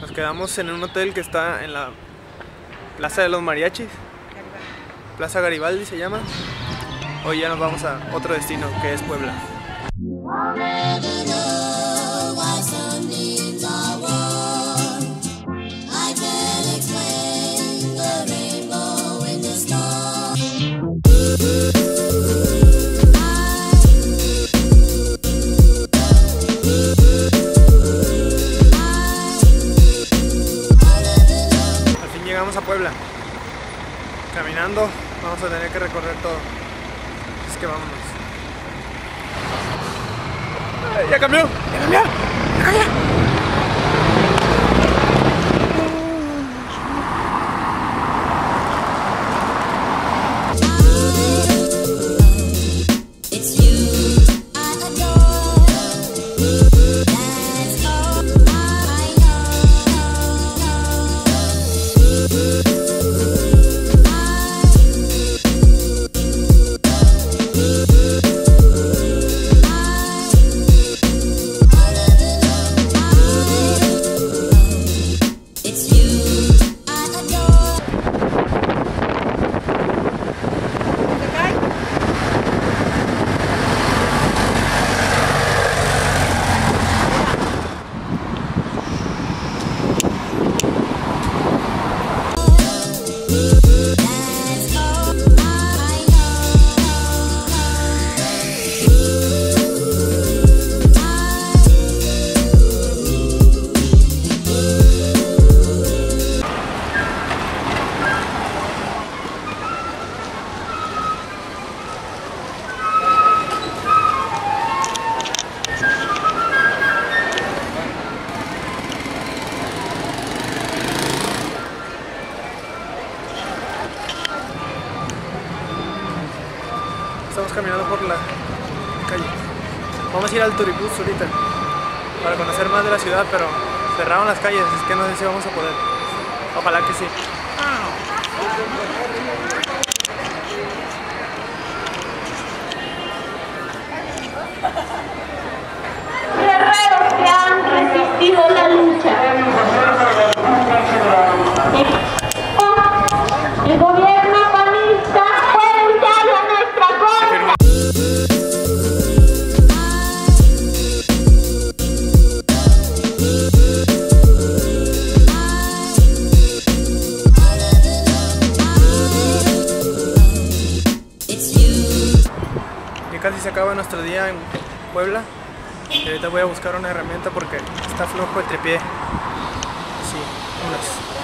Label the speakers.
Speaker 1: Nos quedamos en un hotel que está en la Plaza de los Mariachis. Plaza Garibaldi se llama. Hoy ya nos vamos a otro destino que es Puebla. Puebla. Caminando vamos a tener que recorrer todo. Es que vámonos. ¡Ay, ¡Ya cambió! ¡Ya cambió! ¡Ya cambió! Estamos caminando por la calle. Vamos a ir al Turibús ahorita para conocer más de la ciudad, pero cerraron las calles, es que no sé si vamos a poder. Ojalá que sí. Casi se acaba nuestro día en Puebla. Y ahorita voy a buscar una herramienta porque está flojo el tripié. Sí, unas.